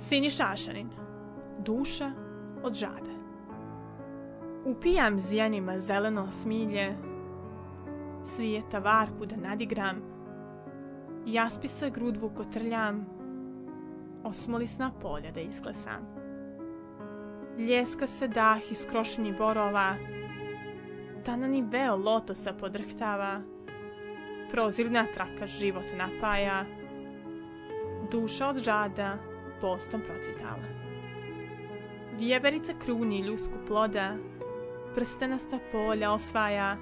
Sini Šašanin, duša od žade. Upijam zjenima zeleno smilje, svijeta varku da nadigram, jaspisa grudvu kotrljam, osmolisna polja da izglesam. Ljeska se dah iz krošenji borova, tanani veo lotosa podrhtava, prozirna traka život napaja, duša od žada postom procvitala. Vjeverica kruni ljusku ploda, prstenasta polja osvaja,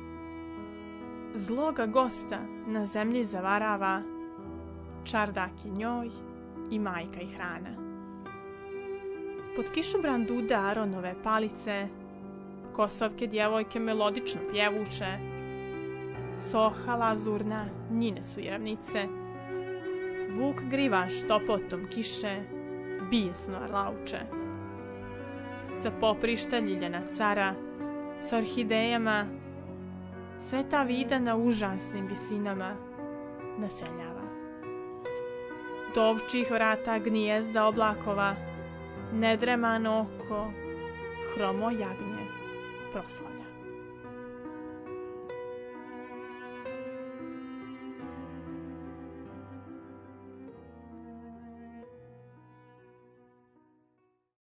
zloga gosta na zemlji zavarava, čardak je njoj i majka i hrana. Pod kišobran duda aronove palice, kosovke djevojke melodično pjevuče, soha lazurna, njine su jevnice, vuk griva štopotom kiše, bijesno arlauče. Sa poprišta ljiljana cara, s orhidejama, sve ta vida na užasnim visinama naseljava. Dovčih vrata gnijezda oblakova, nedremano oko, hromo jagnje proslave.